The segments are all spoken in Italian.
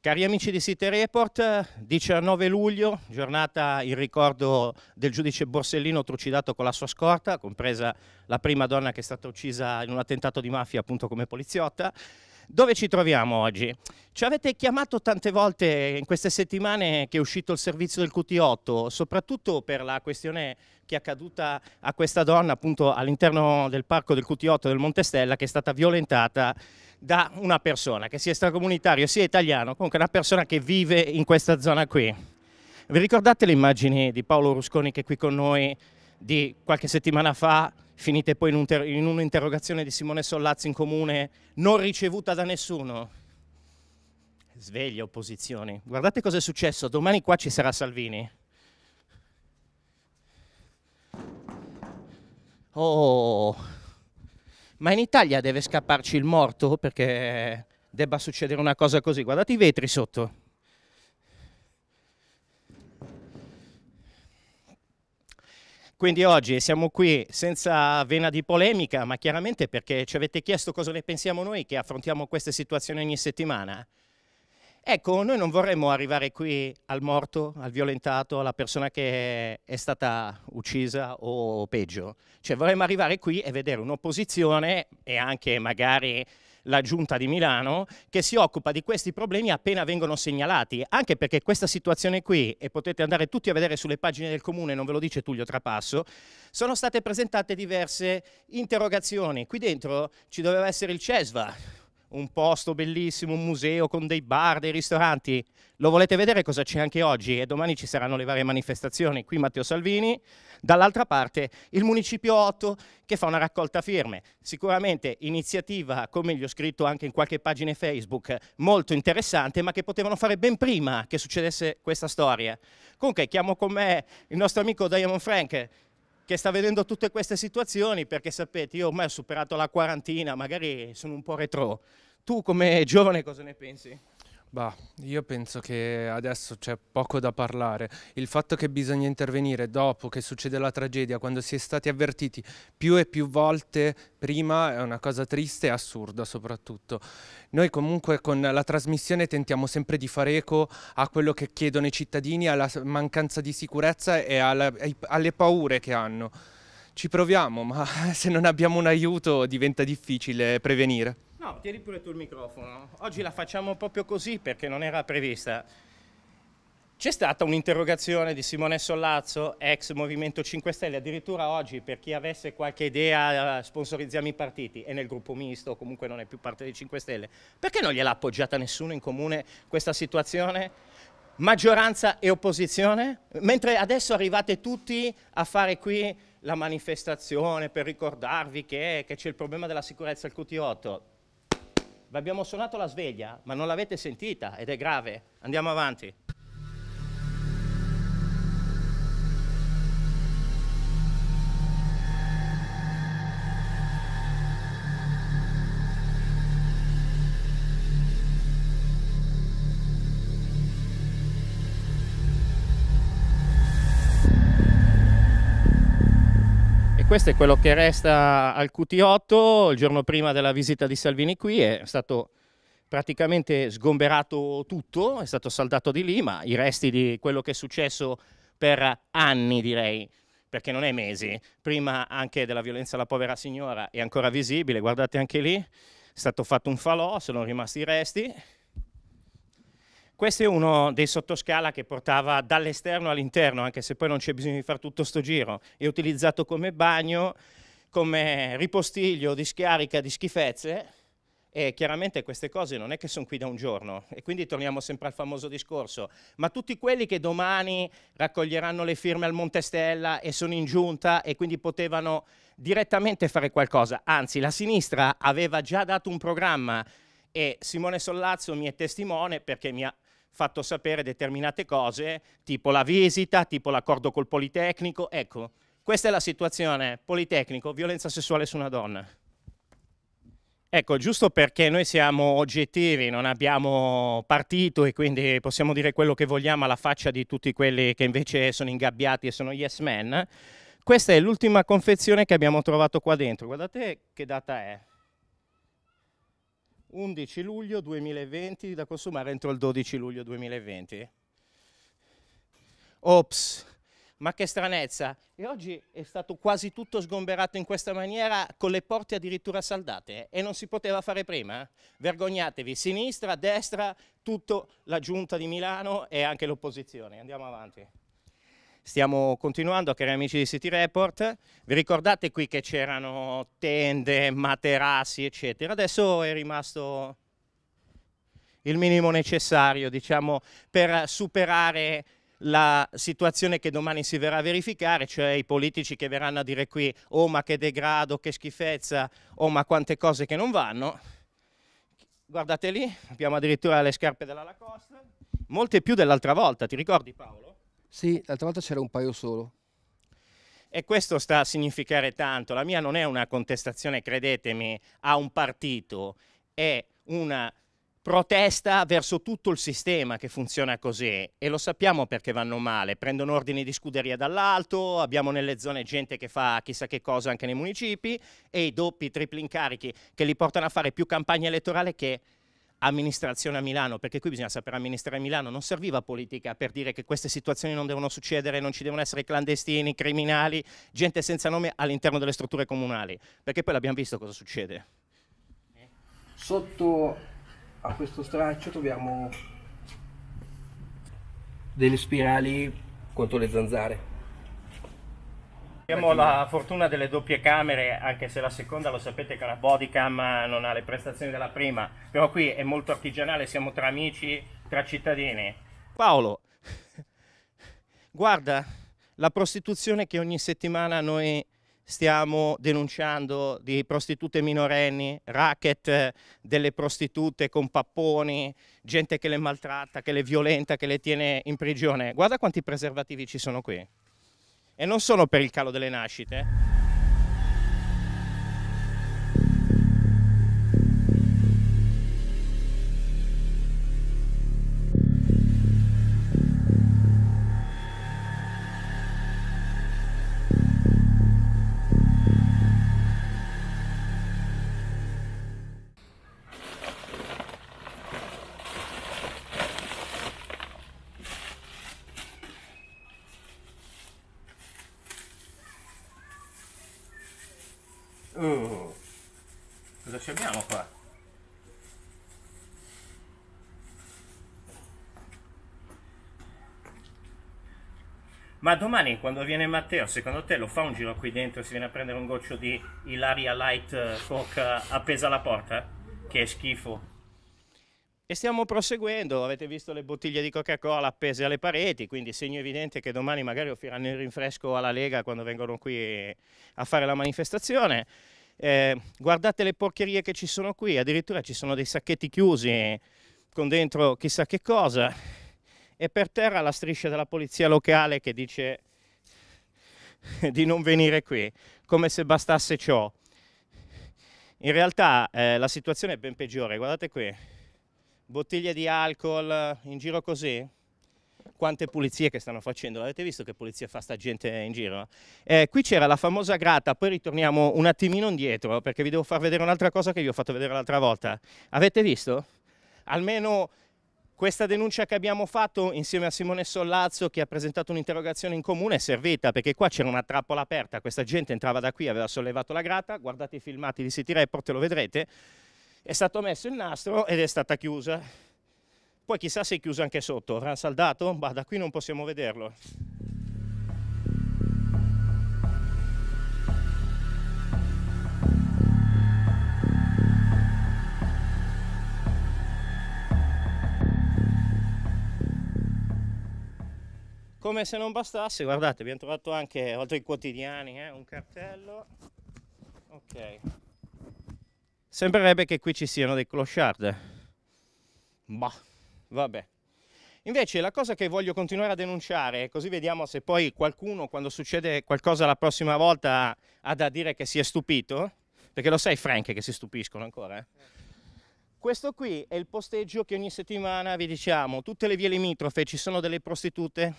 Cari amici di City Report, 19 luglio, giornata in ricordo del giudice Borsellino trucidato con la sua scorta, compresa la prima donna che è stata uccisa in un attentato di mafia appunto come poliziotta. Dove ci troviamo oggi? Ci avete chiamato tante volte in queste settimane che è uscito il servizio del QT8, soprattutto per la questione che è accaduta a questa donna appunto all'interno del parco del QT8 del Montestella che è stata violentata da una persona che sia extracomunitario sia italiano, comunque una persona che vive in questa zona qui. Vi ricordate le immagini di Paolo Rusconi che è qui con noi di qualche settimana fa, finite poi in, un in un'interrogazione di Simone Sollazzi in comune, non ricevuta da nessuno? Sveglia opposizioni. Guardate cosa è successo, domani qua ci sarà Salvini. Oh, ma in Italia deve scapparci il morto perché debba succedere una cosa così. Guardate i vetri sotto. Quindi oggi siamo qui senza vena di polemica, ma chiaramente perché ci avete chiesto cosa ne pensiamo noi che affrontiamo queste situazioni ogni settimana. Ecco, noi non vorremmo arrivare qui al morto, al violentato, alla persona che è stata uccisa o peggio. Cioè vorremmo arrivare qui e vedere un'opposizione e anche magari la giunta di Milano che si occupa di questi problemi appena vengono segnalati, anche perché questa situazione qui, e potete andare tutti a vedere sulle pagine del comune, non ve lo dice Tullio Trapasso, sono state presentate diverse interrogazioni. Qui dentro ci doveva essere il CESVA, un posto bellissimo, un museo con dei bar, dei ristoranti. Lo volete vedere cosa c'è anche oggi? E domani ci saranno le varie manifestazioni. Qui Matteo Salvini, dall'altra parte il Municipio 8 che fa una raccolta firme. Sicuramente iniziativa, come gli ho scritto anche in qualche pagina Facebook, molto interessante, ma che potevano fare ben prima che succedesse questa storia. Comunque chiamo con me il nostro amico Diamond Frank, che sta vedendo tutte queste situazioni perché sapete io ormai ho superato la quarantina, magari sono un po' retro. Tu come giovane cosa ne pensi? Bah, io penso che adesso c'è poco da parlare. Il fatto che bisogna intervenire dopo che succede la tragedia, quando si è stati avvertiti più e più volte prima, è una cosa triste e assurda soprattutto. Noi comunque con la trasmissione tentiamo sempre di fare eco a quello che chiedono i cittadini, alla mancanza di sicurezza e alla, alle paure che hanno. Ci proviamo, ma se non abbiamo un aiuto diventa difficile prevenire. No, tieni pure tu il microfono. Oggi la facciamo proprio così perché non era prevista. C'è stata un'interrogazione di Simone Sollazzo, ex Movimento 5 Stelle, addirittura oggi per chi avesse qualche idea sponsorizziamo i partiti, è nel gruppo misto, comunque non è più parte dei 5 Stelle. Perché non gliel'ha appoggiata nessuno in comune questa situazione? Maggioranza e opposizione? Mentre adesso arrivate tutti a fare qui la manifestazione per ricordarvi che, c'è il problema della sicurezza al QT8 vi abbiamo suonato la sveglia, ma non l'avete sentita ed è grave. Andiamo avanti. Questo è quello che resta al QT8 il giorno prima della visita di Salvini qui, è stato praticamente sgomberato tutto, è stato saldato di lì, ma i resti di quello che è successo per anni direi, perché non è mesi, prima anche della violenza alla povera signora è ancora visibile, guardate anche lì, è stato fatto un falò, sono rimasti i resti, questo è uno dei sottoscala che portava dall'esterno all'interno, anche se poi non c'è bisogno di fare tutto sto giro. È utilizzato come bagno, come ripostiglio di scarica di schifezze e chiaramente queste cose non è che sono qui da un giorno. E quindi torniamo sempre al famoso discorso, ma tutti quelli che domani raccoglieranno le firme al Montestella e sono in giunta e quindi potevano direttamente fare qualcosa, anzi la sinistra aveva già dato un programma e Simone Sollazzo mi è testimone perché mi ha fatto sapere determinate cose, tipo la visita, tipo l'accordo col Politecnico. Ecco, questa è la situazione. Politecnico, violenza sessuale su una donna. Ecco, giusto perché noi siamo oggettivi, non abbiamo partito e quindi possiamo dire quello che vogliamo alla faccia di tutti quelli che invece sono ingabbiati e sono yes men, questa è l'ultima confezione che abbiamo trovato qua dentro. Guardate che data è. 11 luglio 2020 da consumare entro il 12 luglio 2020. Ops, ma che stranezza. E oggi è stato quasi tutto sgomberato in questa maniera con le porte addirittura saldate e non si poteva fare prima? Vergognatevi, sinistra, destra, tutto la giunta di Milano e anche l'opposizione. Andiamo avanti. Stiamo continuando, cari amici di City Report. Vi ricordate qui che c'erano tende, materassi, eccetera. Adesso è rimasto il minimo necessario, diciamo, per superare la situazione che domani si verrà a verificare, cioè i politici che verranno a dire qui oh ma che degrado, che schifezza, oh ma quante cose che non vanno. Guardate lì, abbiamo addirittura le scarpe della Lacoste, molte più dell'altra volta, ti ricordi Paolo? Sì, l'altra volta c'era un paio solo. E questo sta a significare tanto. La mia non è una contestazione, credetemi, a un partito, è una protesta verso tutto il sistema che funziona così e lo sappiamo perché vanno male, prendono ordini di scuderia dall'alto, abbiamo nelle zone gente che fa chissà che cosa anche nei municipi e i doppi, tripli incarichi che li portano a fare più campagna elettorale che amministrazione a Milano, perché qui bisogna sapere amministrare Milano, non serviva politica per dire che queste situazioni non devono succedere, non ci devono essere clandestini, criminali, gente senza nome all'interno delle strutture comunali, perché poi l'abbiamo visto cosa succede. Sotto a questo straccio troviamo delle spirali contro le zanzare. Abbiamo la fortuna delle doppie camere, anche se la seconda lo sapete che la bodycam non ha le prestazioni della prima, però qui è molto artigianale, siamo tra amici, tra cittadini. Paolo, guarda la prostituzione che ogni settimana noi stiamo denunciando di prostitute minorenni, racket delle prostitute con papponi, gente che le maltratta, che le violenta, che le tiene in prigione. Guarda quanti preservativi ci sono qui e non solo per il calo delle nascite. Ci abbiamo qua? Ma domani quando viene Matteo, secondo te lo fa un giro qui dentro, si viene a prendere un goccio di Ilaria Light Coke appesa alla porta? Che schifo. E stiamo proseguendo, avete visto le bottiglie di Coca-Cola appese alle pareti, quindi segno evidente che domani magari offriranno il rinfresco alla Lega quando vengono qui a fare la manifestazione. Eh, guardate le porcherie che ci sono qui, addirittura ci sono dei sacchetti chiusi con dentro chissà che cosa e per terra la striscia della polizia locale che dice di non venire qui, come se bastasse ciò. In realtà eh, la situazione è ben peggiore, guardate qui bottiglie di alcol in giro così? Quante pulizie che stanno facendo? Avete visto che pulizia fa sta gente in giro? Eh, qui c'era la famosa grata, poi ritorniamo un attimino indietro perché vi devo far vedere un'altra cosa che vi ho fatto vedere l'altra volta. Avete visto? Almeno questa denuncia che abbiamo fatto insieme a Simone Sollazzo che ha presentato un'interrogazione in comune è servita perché qua c'era una trappola aperta, questa gente entrava da qui, aveva sollevato la grata, guardate i filmati di City Report lo vedrete, è stato messo il nastro ed è stata chiusa. Poi chissà se è chiusa anche sotto, avrà saldato? Bah, da qui non possiamo vederlo. Come se non bastasse, guardate, abbiamo trovato anche, oltre ai quotidiani, eh, un cartello. Ok. Sembrerebbe che qui ci siano dei clochard. Bah, vabbè. Invece la cosa che voglio continuare a denunciare, così vediamo se poi qualcuno quando succede qualcosa la prossima volta ha da dire che si è stupito, perché lo sai Frank che si stupiscono ancora. Eh? Questo qui è il posteggio che ogni settimana vi diciamo, tutte le vie limitrofe ci sono delle prostitute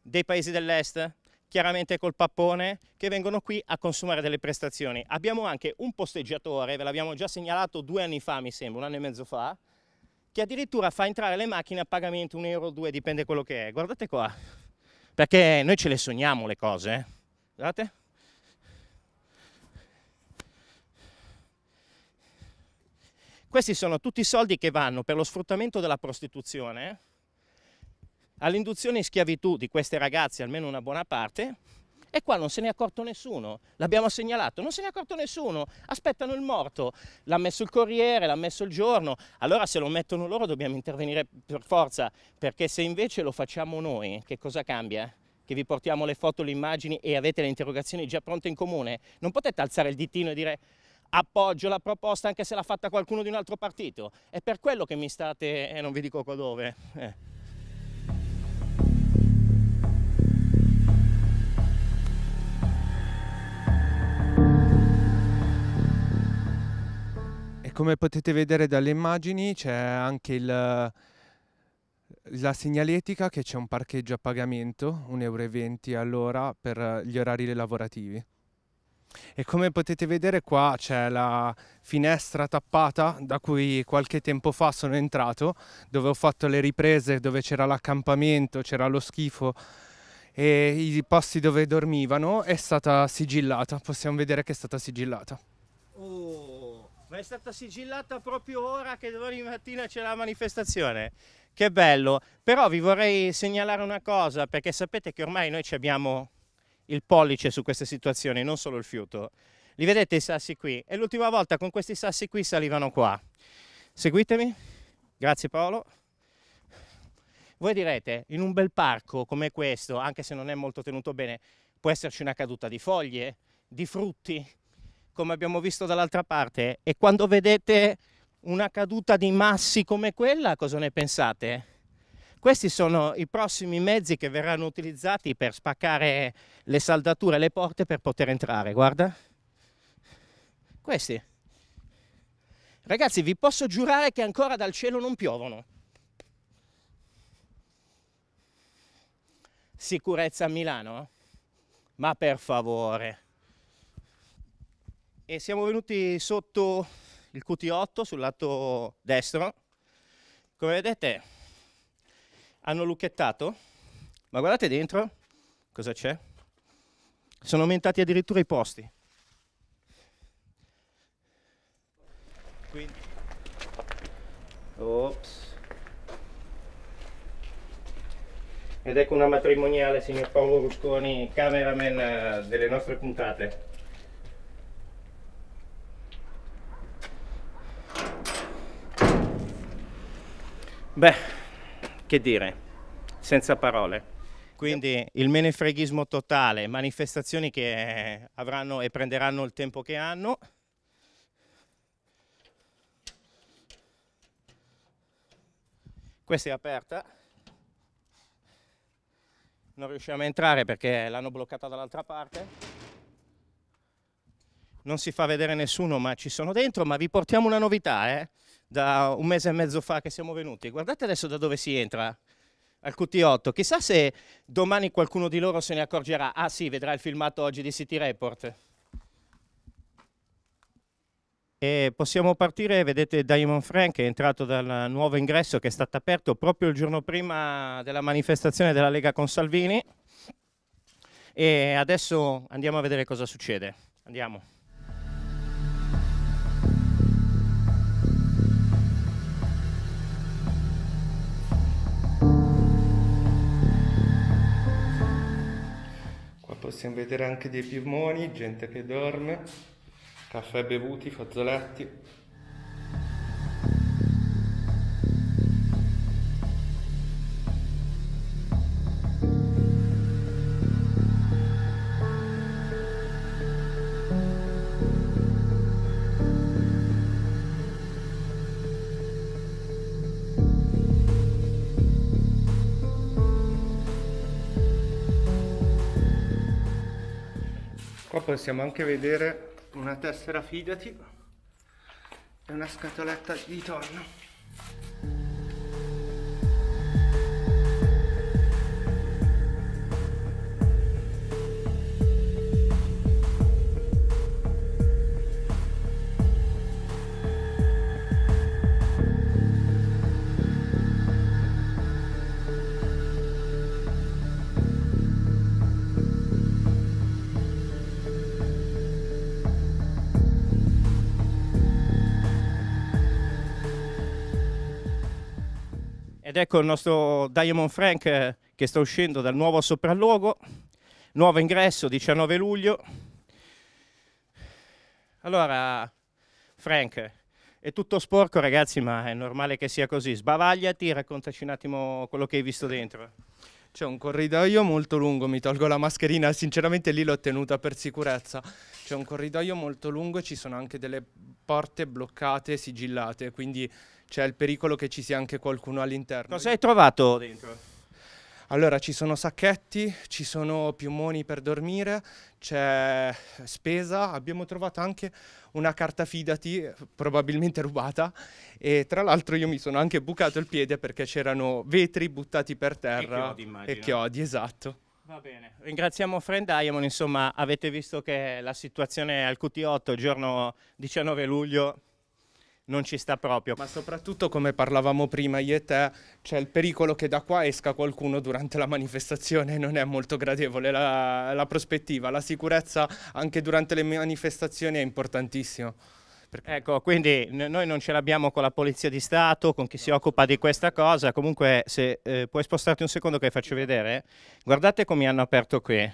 dei paesi dell'est chiaramente col pappone, che vengono qui a consumare delle prestazioni. Abbiamo anche un posteggiatore, ve l'abbiamo già segnalato due anni fa, mi sembra, un anno e mezzo fa, che addirittura fa entrare le macchine a pagamento un euro o due, dipende quello che è. Guardate qua, perché noi ce le sogniamo le cose, eh? guardate. Questi sono tutti i soldi che vanno per lo sfruttamento della prostituzione, all'induzione in schiavitù di queste ragazze, almeno una buona parte, e qua non se ne è accorto nessuno, l'abbiamo segnalato, non se ne è accorto nessuno, aspettano il morto, l'ha messo il Corriere, l'ha messo il giorno, allora se lo mettono loro dobbiamo intervenire per forza, perché se invece lo facciamo noi, che cosa cambia? Che vi portiamo le foto, le immagini e avete le interrogazioni già pronte in comune, non potete alzare il ditino e dire appoggio la proposta anche se l'ha fatta qualcuno di un altro partito, è per quello che mi state, e eh, non vi dico dove. Eh. Come potete vedere dalle immagini c'è anche il, la segnaletica che c'è un parcheggio a pagamento, 1,20 euro all'ora per gli orari lavorativi. E come potete vedere qua c'è la finestra tappata da cui qualche tempo fa sono entrato, dove ho fatto le riprese, dove c'era l'accampamento, c'era lo schifo e i posti dove dormivano, è stata sigillata, possiamo vedere che è stata sigillata. Ma è stata sigillata proprio ora che domani mattina c'è la manifestazione. Che bello. Però vi vorrei segnalare una cosa, perché sapete che ormai noi abbiamo il pollice su queste situazioni, non solo il fiuto. Li vedete i sassi qui? E l'ultima volta con questi sassi qui salivano qua. Seguitemi. Grazie Paolo. Voi direte, in un bel parco come questo, anche se non è molto tenuto bene, può esserci una caduta di foglie, di frutti, come abbiamo visto dall'altra parte, e quando vedete una caduta di massi come quella, cosa ne pensate? Questi sono i prossimi mezzi che verranno utilizzati per spaccare le saldature e le porte per poter entrare, guarda. Questi. Ragazzi, vi posso giurare che ancora dal cielo non piovono. Sicurezza a Milano? Ma per favore e siamo venuti sotto il QT8 sul lato destro. Come vedete hanno lucchettato, ma guardate dentro cosa c'è. Sono aumentati addirittura i posti. Quindi... Ops. Ed ecco una matrimoniale, signor Paolo Rusconi, cameraman eh, delle nostre puntate. Beh, che dire, senza parole. Quindi il menefreghismo totale, manifestazioni che avranno e prenderanno il tempo che hanno. Questa è aperta. Non riusciamo a entrare perché l'hanno bloccata dall'altra parte. Non si fa vedere nessuno, ma ci sono dentro. Ma vi portiamo una novità, eh? Da un mese e mezzo fa che siamo venuti. Guardate adesso da dove si entra al QT8. Chissà se domani qualcuno di loro se ne accorgerà. Ah sì, vedrà il filmato oggi di City Report. E possiamo partire, vedete Diamond Frank è entrato dal nuovo ingresso che è stato aperto proprio il giorno prima della manifestazione della Lega con Salvini. E adesso andiamo a vedere cosa succede. Andiamo. Possiamo vedere anche dei piumoni, gente che dorme, caffè bevuti, fazzoletti. Possiamo anche vedere una tessera fidati e una scatoletta di tonno. Ed ecco il nostro Diamond Frank eh, che sta uscendo dal nuovo sopralluogo, nuovo ingresso 19 luglio. Allora, Frank, è tutto sporco ragazzi, ma è normale che sia così. Sbavagliati, raccontaci un attimo quello che hai visto dentro. C'è un corridoio molto lungo, mi tolgo la mascherina, sinceramente lì l'ho tenuta per sicurezza. C'è un corridoio molto lungo e ci sono anche delle porte bloccate, sigillate, quindi c'è il pericolo che ci sia anche qualcuno all'interno. Cosa hai trovato dentro? Allora, ci sono sacchetti, ci sono piumoni per dormire, c'è spesa, abbiamo trovato anche una carta fidati, probabilmente rubata, e tra l'altro io mi sono anche bucato il piede perché c'erano vetri buttati per terra. E chiodi. E chiodi, esatto. Va bene, ringraziamo Friend Diamond, insomma avete visto che la situazione al QT8 il giorno 19 luglio non ci sta proprio. Ma soprattutto, come parlavamo prima io e te, c'è il pericolo che da qua esca qualcuno durante la manifestazione, non è molto gradevole la, la prospettiva. La sicurezza anche durante le manifestazioni è importantissima. Ecco, quindi noi non ce l'abbiamo con la Polizia di Stato, con chi si occupa di questa cosa. Comunque, se eh, puoi spostarti un secondo che faccio vedere, guardate come hanno aperto qui.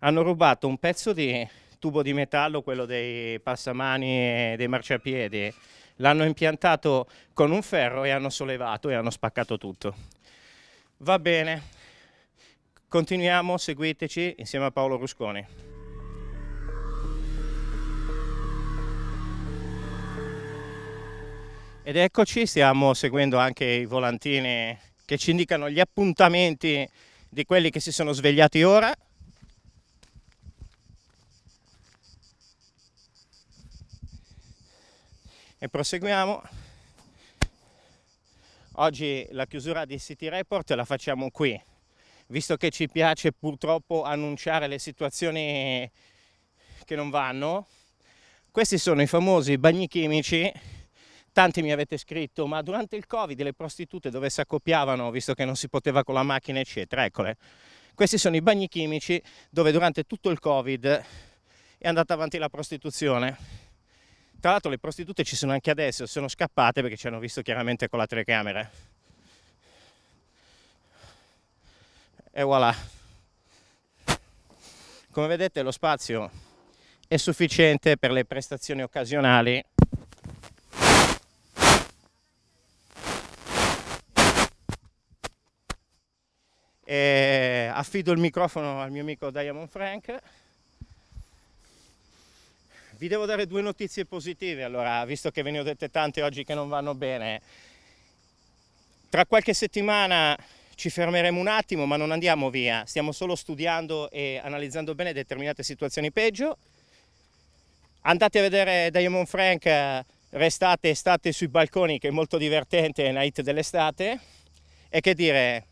Hanno rubato un pezzo di tubo di metallo, quello dei passamani e dei marciapiedi, l'hanno impiantato con un ferro e hanno sollevato e hanno spaccato tutto. Va bene, continuiamo, seguiteci insieme a Paolo Rusconi. Ed eccoci, stiamo seguendo anche i volantini che ci indicano gli appuntamenti di quelli che si sono svegliati ora. E proseguiamo. Oggi la chiusura di City Report la facciamo qui, visto che ci piace purtroppo annunciare le situazioni che non vanno. Questi sono i famosi bagni chimici. Tanti mi avete scritto, ma durante il Covid le prostitute dove si accoppiavano, visto che non si poteva con la macchina, eccetera. Eccole. Questi sono i bagni chimici dove durante tutto il Covid è andata avanti la prostituzione tra l'altro le prostitute ci sono anche adesso, sono scappate perché ci hanno visto chiaramente con la telecamera. E voilà. Come vedete lo spazio è sufficiente per le prestazioni occasionali. E affido il microfono al mio amico Diamond Frank. Vi devo dare due notizie positive, allora, visto che ve ne ho dette tante oggi che non vanno bene. Tra qualche settimana ci fermeremo un attimo, ma non andiamo via, stiamo solo studiando e analizzando bene determinate situazioni peggio. Andate a vedere Diamond Frank, restate e state sui balconi, che è molto divertente, hit dell'estate. E che dire,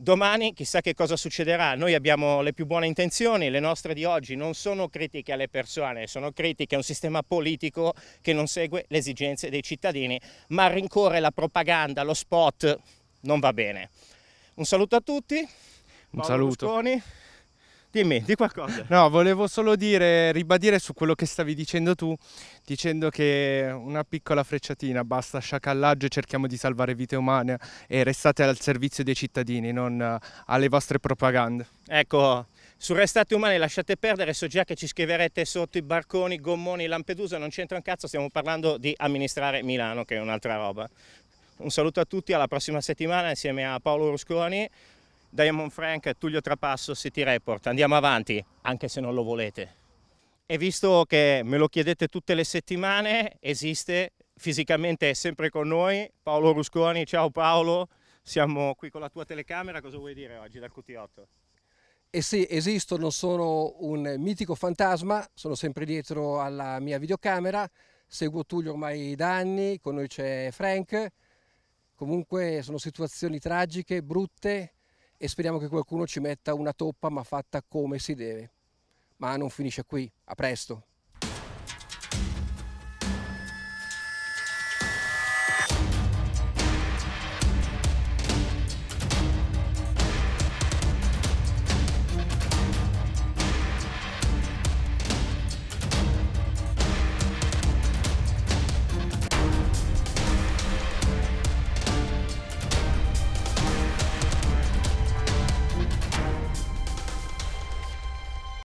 Domani chissà che cosa succederà, noi abbiamo le più buone intenzioni, le nostre di oggi non sono critiche alle persone, sono critiche a un sistema politico che non segue le esigenze dei cittadini, ma rincorre la propaganda, lo spot, non va bene. Un saluto a tutti, un Paolo saluto. Rusconi. Dimmi, di qualcosa. No, volevo solo dire, ribadire su quello che stavi dicendo tu, dicendo che una piccola frecciatina, basta sciacallaggio e cerchiamo di salvare vite umane e restate al servizio dei cittadini, non eh, alle vostre propagande. Ecco, su Restate Umane lasciate perdere, so già che ci scriverete sotto i barconi, gommoni, Lampedusa, non c'entra un cazzo, stiamo parlando di amministrare Milano, che è un'altra roba. Un saluto a tutti, alla prossima settimana insieme a Paolo Rusconi. Diamond Frank, Tullio Trapasso, City Report. Andiamo avanti, anche se non lo volete. E visto che me lo chiedete tutte le settimane, esiste fisicamente è sempre con noi Paolo Rusconi. Ciao Paolo, siamo qui con la tua telecamera. Cosa vuoi dire oggi dal QT8? E sì, esisto, non sono un mitico fantasma, sono sempre dietro alla mia videocamera, seguo Tullio ormai da anni, con noi c'è Frank. Comunque sono situazioni tragiche, brutte, e speriamo che qualcuno ci metta una toppa ma fatta come si deve. Ma non finisce qui, a presto.